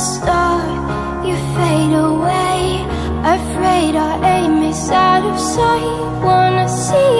star, you fade away. Afraid our aim is out of sight. Wanna see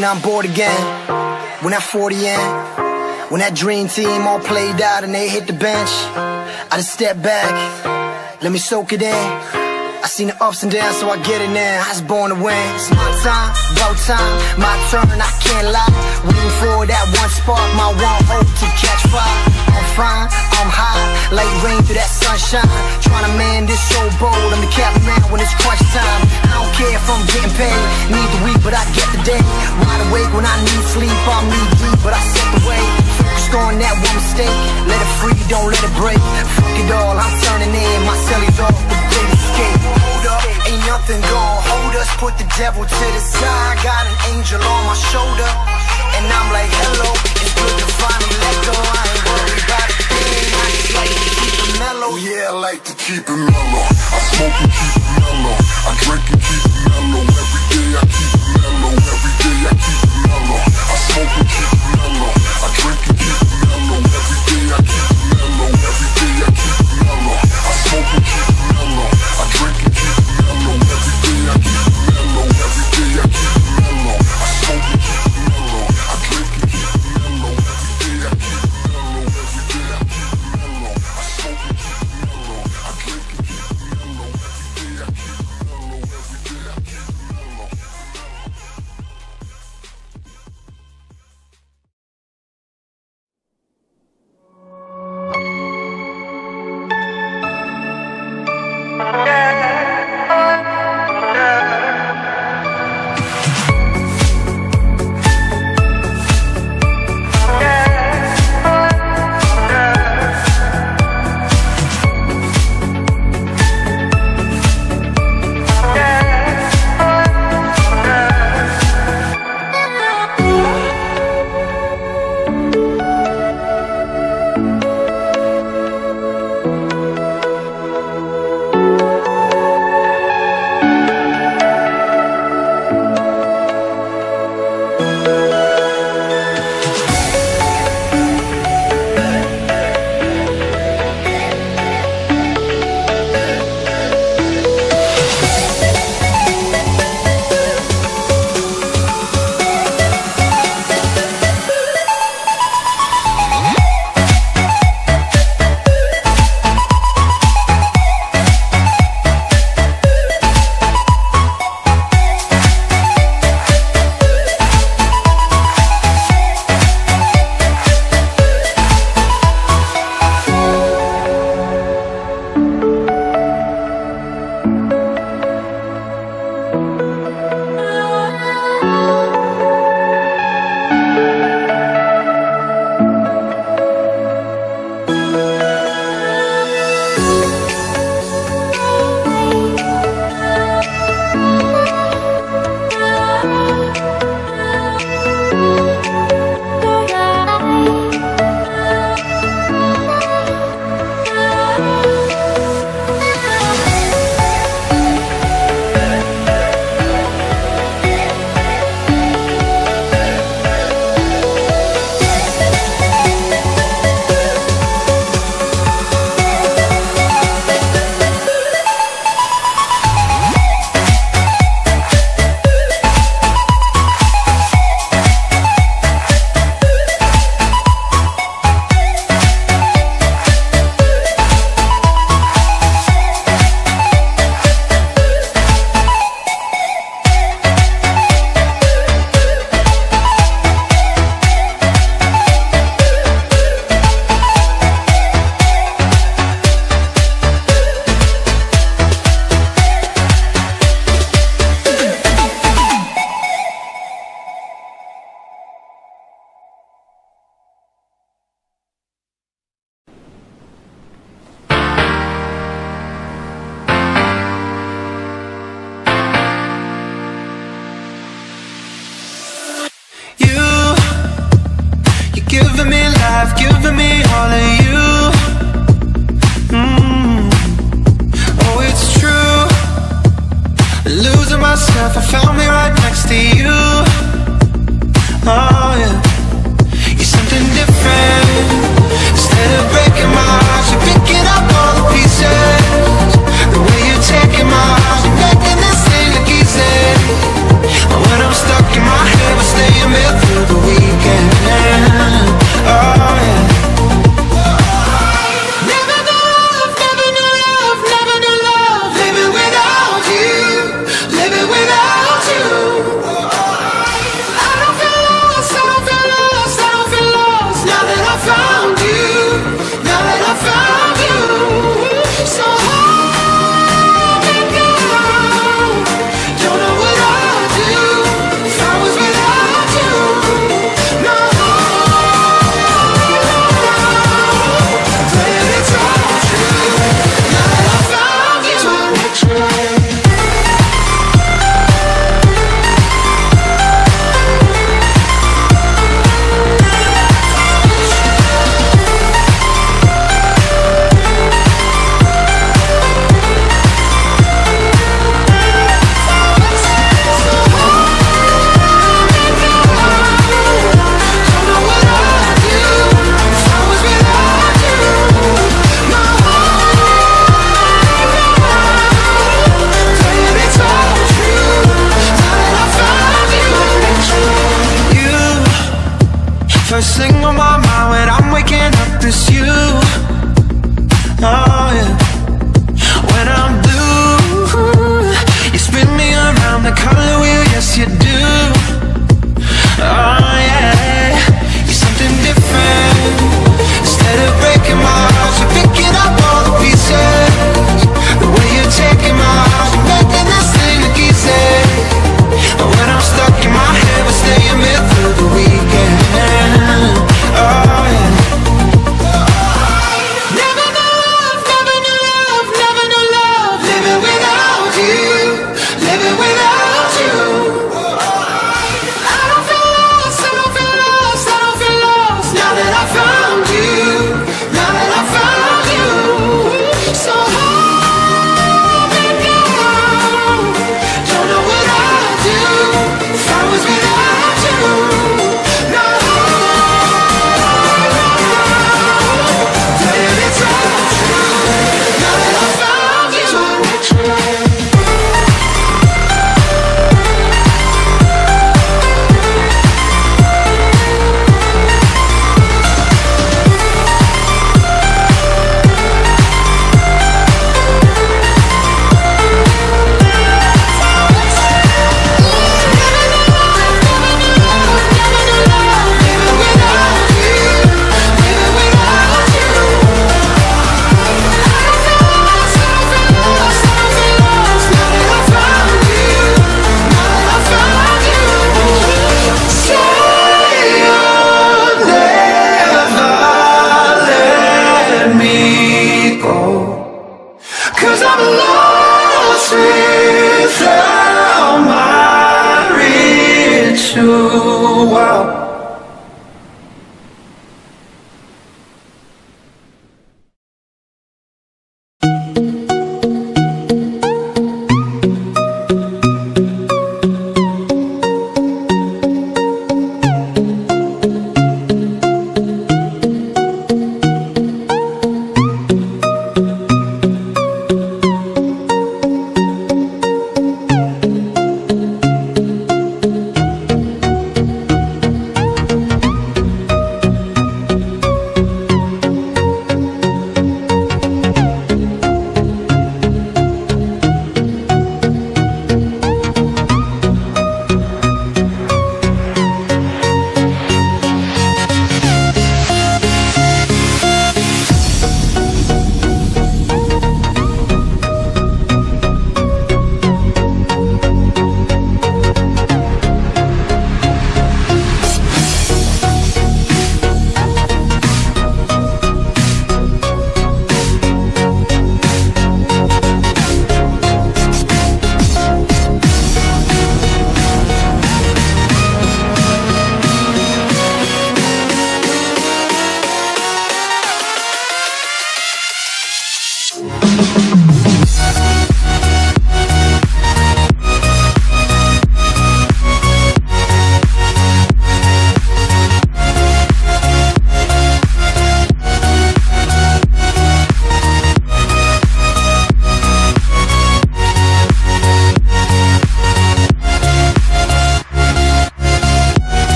when I'm bored again, when I'm 40 in, when that dream team all played out and they hit the bench, I just step back, let me soak it in. I seen the ups and downs, so I get it now. I was born to win. It's my time, about time, my turn. I can't lie. Waiting for that one spark, my one hope to catch fire. I'm fine, I'm high, like rain through that sunshine. Trying to man this so bold. I'm the captain when it's crunch time. I don't care if I'm getting paid. Need the week, but I get the day. Wide awake when I need sleep. I'm knee deep, but I set the way. Focused on that one mistake. Let it free, don't let it break. Fuck it all, I'm turning in. My cellies off the great escape. Hold up, ain't nothing gonna hold us. Put the devil to the side. Got an angel on my shoulder. And I'm like, hello, it's good to finally let go. I ain't worried about a thing. I just like to keep it mellow. Oh, yeah, I like to keep it mellow. I smoke and keep it mellow. I drink and keep it mellow. Every day I keep it mellow. Every day I keep it mellow. I smoke and keep it mellow. I drink and keep it mellow. Every day I keep it mellow.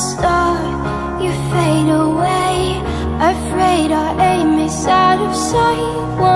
star, you fade away. Afraid our aim is out of sight.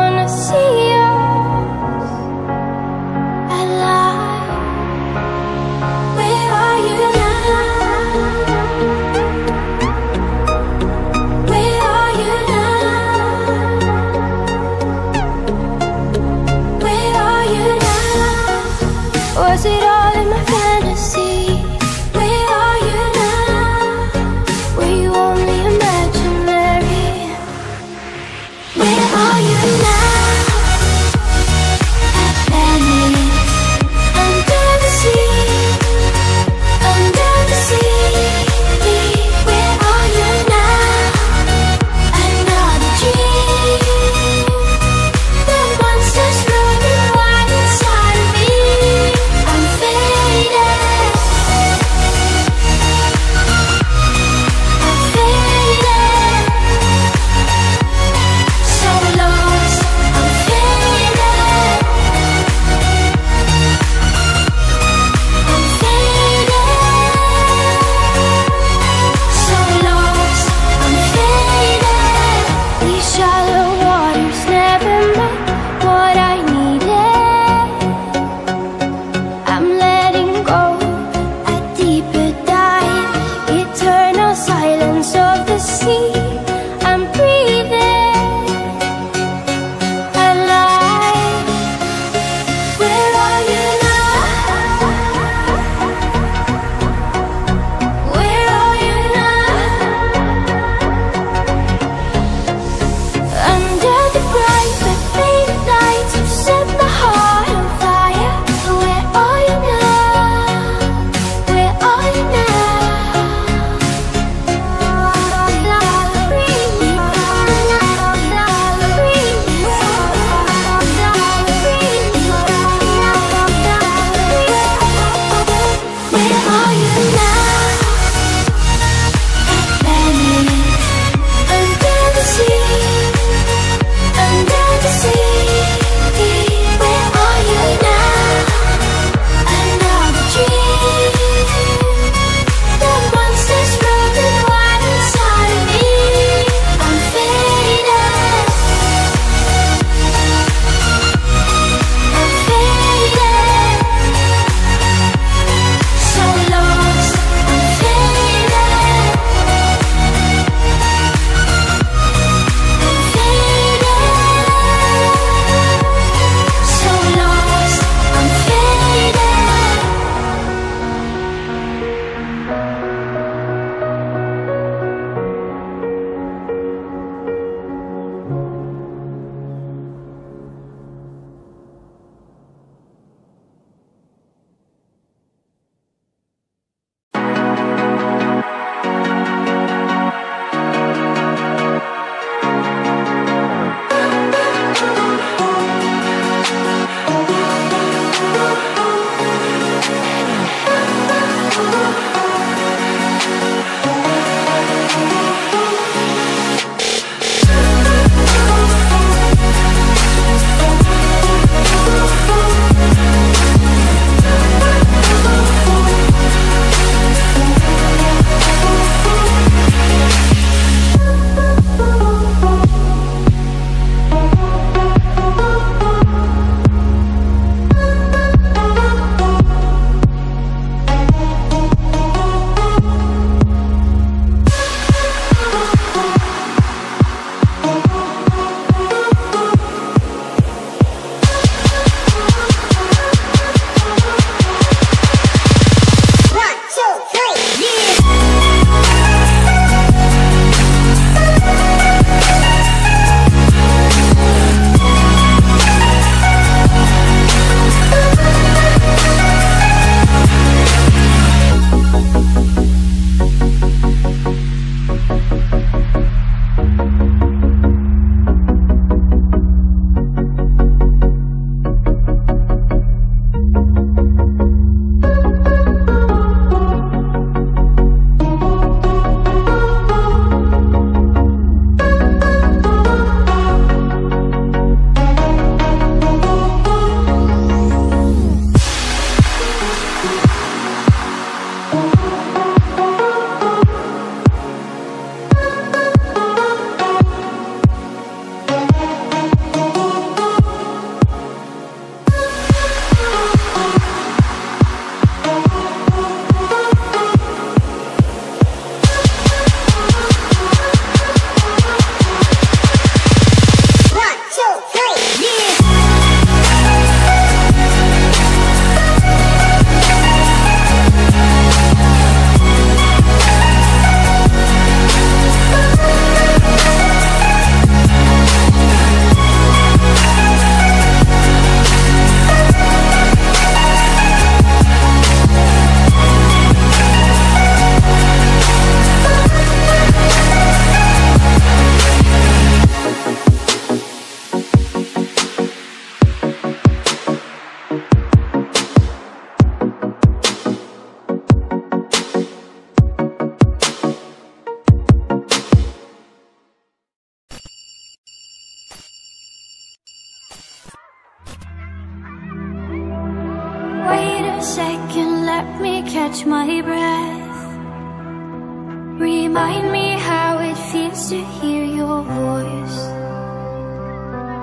to hear your voice.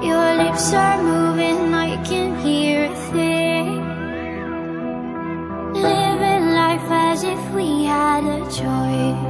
Your lips are moving, I can hear a thing. Living life as if we had a choice.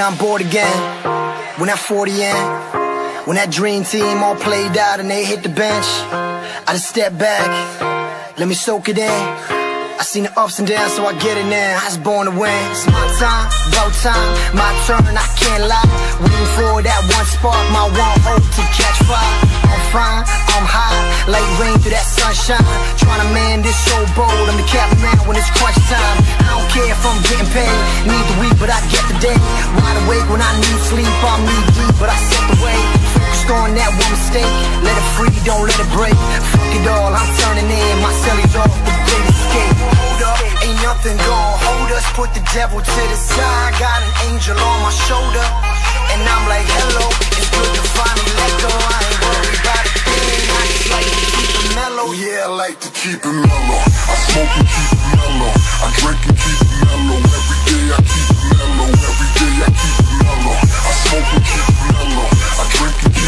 when I'm bored again, when I'm 40 in, when that dream team all played out and they hit the bench, I just step back, let me soak it in. I seen the ups and downs, so I get it now. I was born to win. It's my time, about time, my turn. I can't lie. Waiting for that one spark, my one hope to catch fire frying, I'm high, like rain through that sunshine. Trying to man this so bold, I'm the captain when it's crunch time. I don't care if I'm getting paid, need the week, but I get the day. Wide awake when I need sleep, I'm knee deep, but I set the way. Focused on that one mistake, let it free, don't let it break. Fuck it all, I'm turning in, my cellies off the great escape. Hold up, ain't nothing gonna hold us, put the devil to the side. Got an angel on my shoulder. And I'm like, hello, it's good to finally let. I just like to keep it mellow. Yeah, I like to keep it mellow. I smoke and keep it mellow. I drink and keep it mellow. Every day I keep it mellow. Every day I keep it mellow. I smoke and keep it mellow. I drink and keep it.